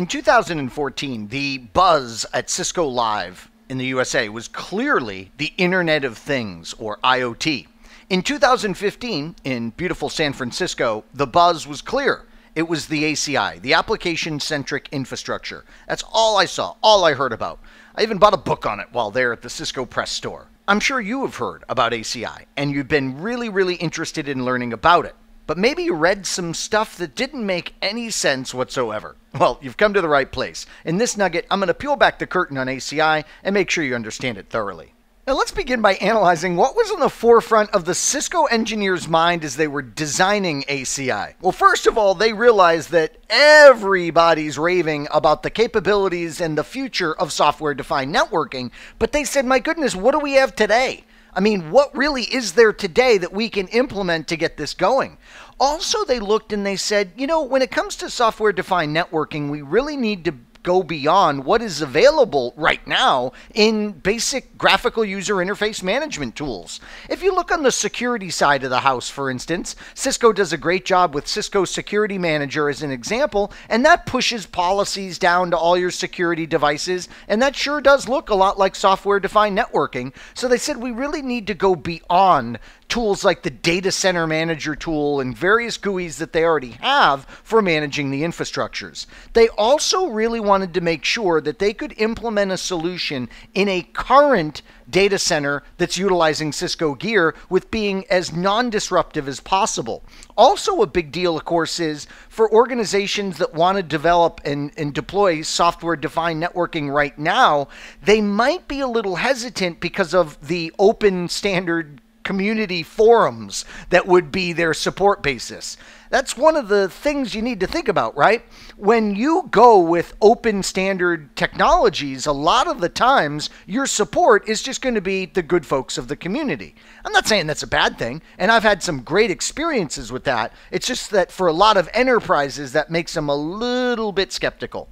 In 2014, the buzz at Cisco Live in the USA was clearly the Internet of Things, or IoT. In 2015, in beautiful San Francisco, the buzz was clear. It was the ACI, the application centric infrastructure. That's all I saw, all I heard about. I even bought a book on it while there at the Cisco Press store. I'm sure you have heard about ACI, and you've been really, really interested in learning about it but maybe read some stuff that didn't make any sense whatsoever. Well, you've come to the right place. In this nugget, I'm going to peel back the curtain on ACI and make sure you understand it thoroughly. Now, let's begin by analyzing what was on the forefront of the Cisco engineers' mind as they were designing ACI. Well, first of all, they realized that everybody's raving about the capabilities and the future of software defined networking, but they said, my goodness, what do we have today? I mean, what really is there today that we can implement to get this going? Also, they looked and they said, you know, when it comes to software defined networking, we really need to go beyond what is available right now in basic graphical user interface management tools. If you look on the security side of the house, for instance, Cisco does a great job with Cisco Security Manager as an example, and that pushes policies down to all your security devices, and that sure does look a lot like software defined networking. So they said we really need to go beyond tools like the Data Center Manager tool and various GUIs that they already have for managing the infrastructures. They also really wanted to make sure that they could implement a solution in a current data center that's utilizing Cisco gear with being as non disruptive as possible. Also, a big deal, of course, is for organizations that want to develop and, and deploy software defined networking right now, they might be a little hesitant because of the open standard community forums that would be their support basis. That's one of the things you need to think about, right? When you go with open standard technologies, a lot of the times your support is just going to be the good folks of the community. I'm not saying that's a bad thing, and I've had some great experiences with that. It's just that for a lot of enterprises, that makes them a little bit skeptical.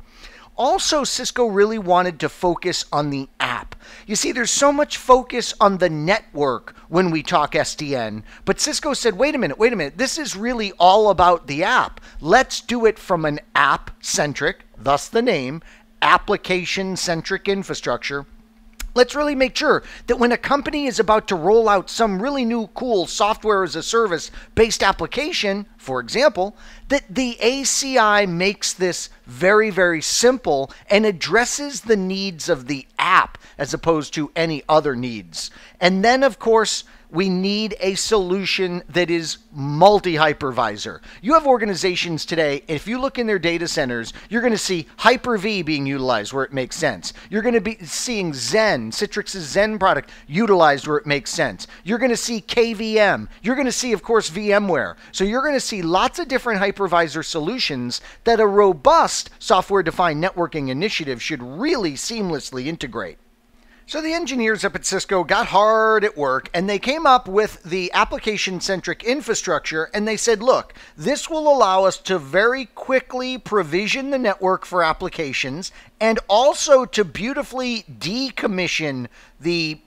Also, Cisco really wanted to focus on the. You see, there's so much focus on the network when we talk SDN, but Cisco said, wait a minute, wait a minute, this is really all about the app. Let's do it from an app centric, thus the name, application centric infrastructure Let's really make sure that when a company is about to roll out some really new cool software as a service based application, for example, that the ACI makes this very, very simple and addresses the needs of the app as opposed to any other needs. And then, of course, we need a solution that is multi hypervisor. You have organizations today, if you look in their data centers, you're going to see Hyper V being utilized where it makes sense. You're going to be seeing Xen, Citrix's Xen product, utilized where it makes sense. You're going to see KVM. You're going to see, of course, VMware. So you're going to see lots of different hypervisor solutions that a robust software defined networking initiative should really seamlessly integrate. So the engineers up at Cisco got hard at work and they came up with the application centric infrastructure and they said, look, this will allow us to very quickly provision the network for applications and also to beautifully decommission the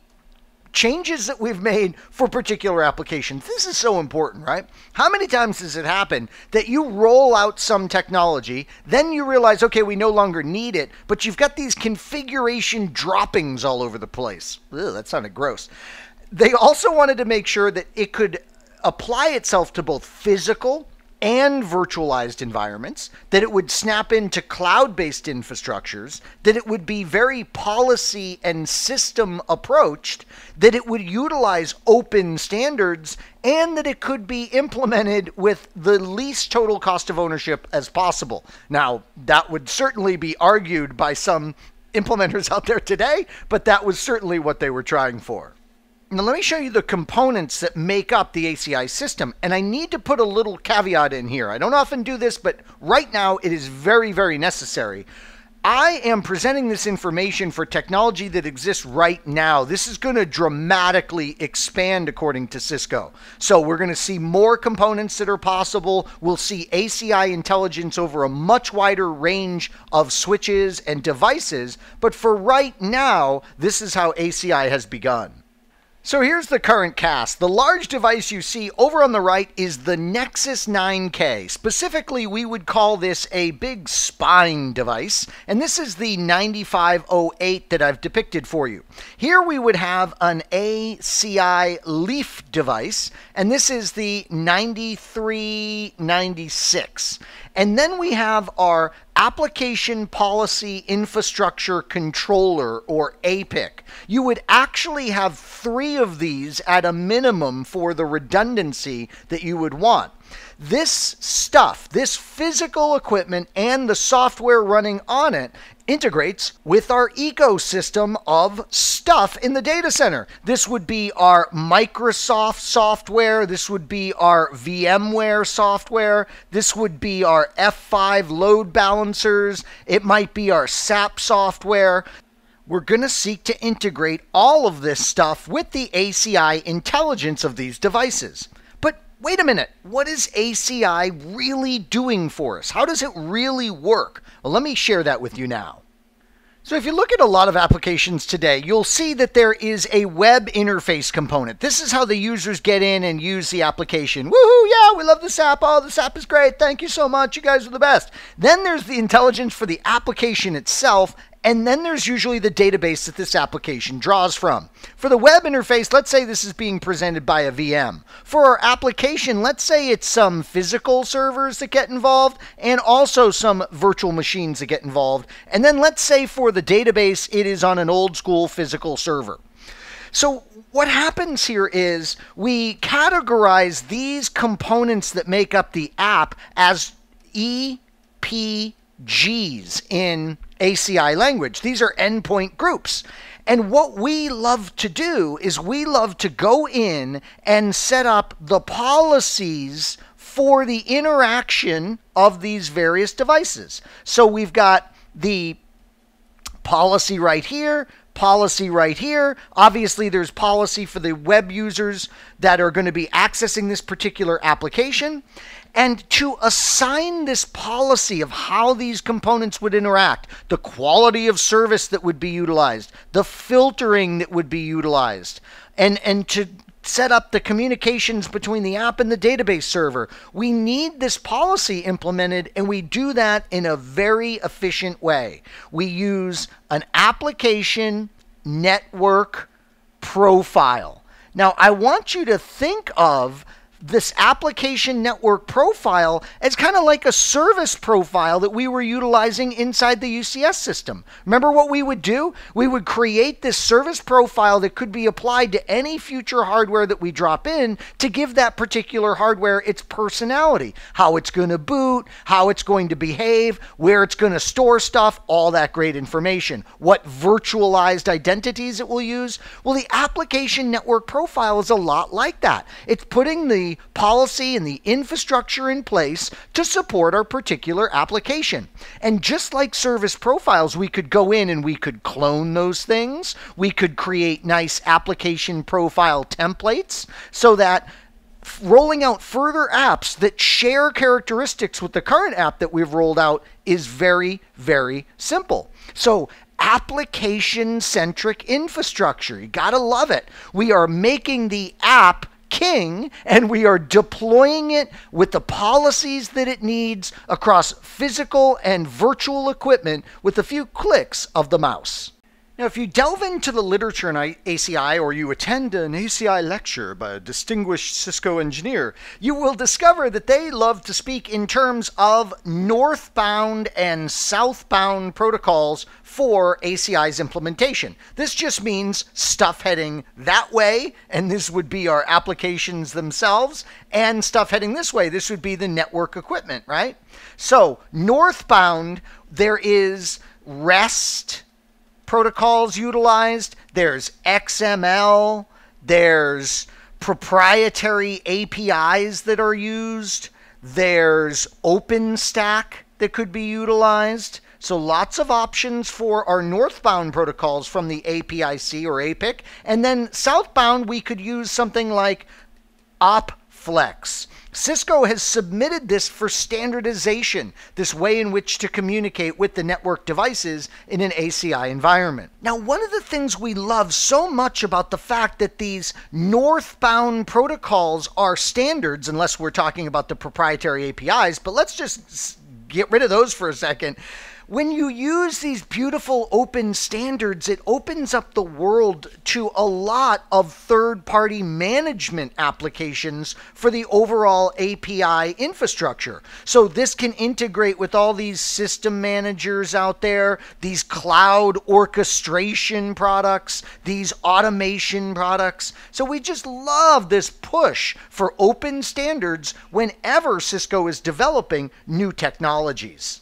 changes that we've made for particular applications. This is so important, right? How many times does it happen that you roll out some technology, then you realize, okay, we no longer need it, but you've got these configuration droppings all over the place? That sounded gross. They also wanted to make sure that it could apply itself to both physical and virtualized environments, that it would snap into cloud based infrastructures, that it would be very policy and system approached, that it would utilize open standards, and that it could be implemented with the least total cost of ownership as possible. Now, that would certainly be argued by some implementers out there today, but that was certainly what they were trying for. Now, let me show you the components that make up the ACI system. And I need to put a little caveat in here. I don't often do this, but right now it is very, very necessary. I am presenting this information for technology that exists right now. This is going to dramatically expand according to Cisco. So we're going to see more components that are possible. We'll see ACI intelligence over a much wider range of switches and devices. But for right now, this is how ACI has begun. So here's the current cast. The large device you see over on the right is the Nexus 9K. Specifically, we would call this a big spine device, and this is the 9508 that I've depicted for you. Here we would have an ACI Leaf device, and this is the 9396. And then we have our Application Policy Infrastructure Controller, or APIC. You would actually have three of these at a minimum for the redundancy that you would want. This stuff, this physical equipment and the software running on it integrates with our ecosystem of stuff in the data center. This would be our Microsoft software, this would be our VMware software, this would be our F5 load balancers, it might be our SAP software. We're going to seek to integrate all of this stuff with the ACI intelligence of these devices wait a minute, what is ACI really doing for us? How does it really work? Well, let me share that with you now. So, if you look at a lot of applications today, you'll see that there is a web interface component. This is how the users get in and use the application. Woohoo, yeah, we love this app. Oh, this app is great. Thank you so much. You guys are the best. Then there's the intelligence for the application itself, and then there's usually the database that this application draws from. For the web interface, let's say this is being presented by a VM. For our application, let's say it's some physical servers that get involved and also some virtual machines that get involved. And then let's say for the database, it is on an old school physical server. So what happens here is we categorize these components that make up the app as EPGs in ACI language. These are endpoint groups. And what we love to do is we love to go in and set up the policies for the interaction of these various devices. So we've got the policy right here, policy right here. Obviously, there's policy for the web users that are going to be accessing this particular application and to assign this policy of how these components would interact, the quality of service that would be utilized, the filtering that would be utilized, and, and to set up the communications between the app and the database server. We need this policy implemented, and we do that in a very efficient way. We use an application network profile. Now, I want you to think of this application network profile as kind of like a service profile that we were utilizing inside the UCS system. Remember what we would do? We would create this service profile that could be applied to any future hardware that we drop in to give that particular hardware its personality, how it's going to boot, how it's going to behave, where it's going to store stuff, all that great information. What virtualized identities it will use. Well, the application network profile is a lot like that. It's putting the policy and the infrastructure in place to support our particular application. And just like service profiles, we could go in and we could clone those things. We could create nice application profile templates so that rolling out further apps that share characteristics with the current app that we've rolled out is very, very simple. So, application centric infrastructure. You got to love it. We are making the app king and we are deploying it with the policies that it needs across physical and virtual equipment with a few clicks of the mouse. Now, if you delve into the literature in ACI or you attend an ACI lecture by a distinguished Cisco engineer, you will discover that they love to speak in terms of northbound and southbound protocols for ACI's implementation. This just means stuff heading that way, and this would be our applications themselves, and stuff heading this way. This would be the network equipment, right? So, northbound, there is REST protocols utilized, there's XML, there's proprietary APIs that are used, there's OpenStack that could be utilized. So lots of options for our northbound protocols from the APIC or APIC. And then southbound, we could use something like op Flex. Cisco has submitted this for standardization, this way in which to communicate with the network devices in an ACI environment. Now, one of the things we love so much about the fact that these northbound protocols are standards, unless we're talking about the proprietary APIs, but let's just get rid of those for a second when you use these beautiful open standards, it opens up the world to a lot of third party management applications for the overall API infrastructure. So this can integrate with all these system managers out there, these cloud orchestration products, these automation products. So we just love this push for open standards whenever Cisco is developing new technologies.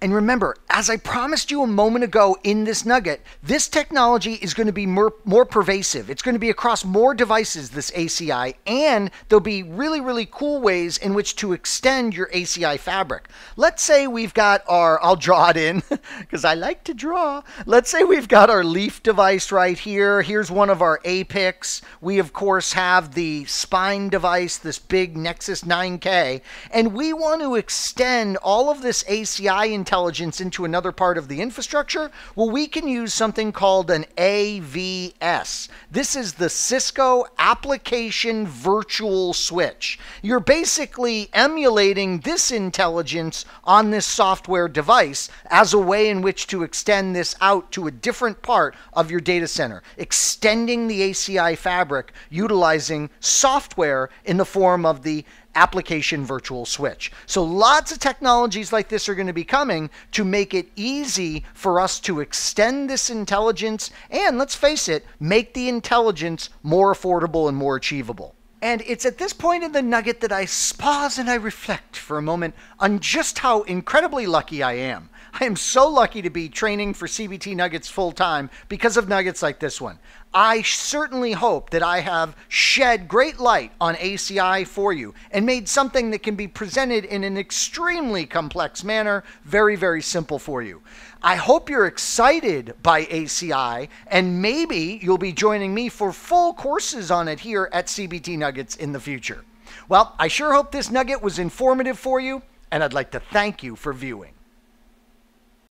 And remember, as I promised you a moment ago in this nugget, this technology is going to be more, more pervasive. It's going to be across more devices, this ACI, and there'll be really, really cool ways in which to extend your ACI fabric. Let's say we've got our, I'll draw it in because I like to draw. Let's say we've got our leaf device right here. Here's one of our APICs. We, of course, have the spine device, this big Nexus 9K, and we want to extend all of this ACI intelligence into another part of the infrastructure? Well, we can use something called an AVS. This is the Cisco Application Virtual Switch. You're basically emulating this intelligence on this software device as a way in which to extend this out to a different part of your data center, extending the ACI fabric utilizing software in the form of the application virtual switch. So lots of technologies like this are going to be coming to make it easy for us to extend this intelligence and let's face it, make the intelligence more affordable and more achievable. And it's at this point in the nugget that I pause and I reflect for a moment on just how incredibly lucky I am. I am so lucky to be training for CBT Nuggets full time because of nuggets like this one. I certainly hope that I have shed great light on ACI for you and made something that can be presented in an extremely complex manner very, very simple for you. I hope you're excited by ACI and maybe you'll be joining me for full courses on it here at CBT Nuggets in the future. Well, I sure hope this nugget was informative for you, and I'd like to thank you for viewing.